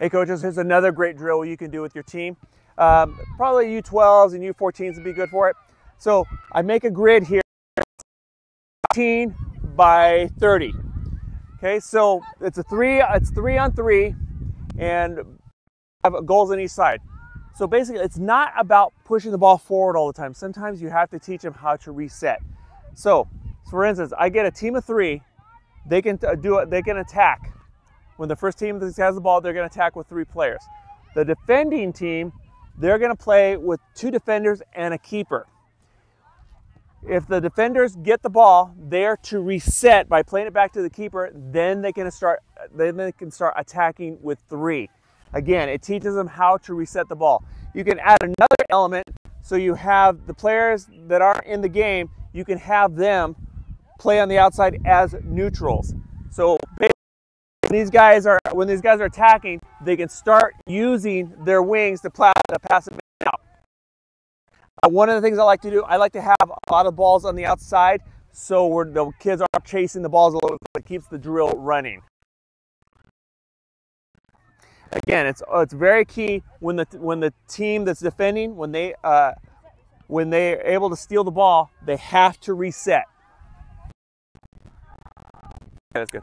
Hey coaches, here's another great drill you can do with your team. Um, probably U12s and U14s would be good for it. So I make a grid here, 15 by 30. Okay, so it's a three, it's three on three, and I have goals on each side. So basically, it's not about pushing the ball forward all the time. Sometimes you have to teach them how to reset. So, for instance, I get a team of three. They can do it. They can attack when the first team has the ball, they're going to attack with three players. The defending team, they're going to play with two defenders and a keeper. If the defenders get the ball, they're to reset by playing it back to the keeper. Then they can start. Then they can start attacking with three. Again, it teaches them how to reset the ball. You can add another element, so you have the players that aren't in the game. You can have them play on the outside as neutrals. So these guys are when these guys are attacking, they can start using their wings to, to pass it out. Uh, one of the things I like to do, I like to have a lot of balls on the outside, so the kids are chasing the balls a little bit. It keeps the drill running. Again, it's it's very key when the when the team that's defending when they uh, when they're able to steal the ball, they have to reset. Okay, that's good.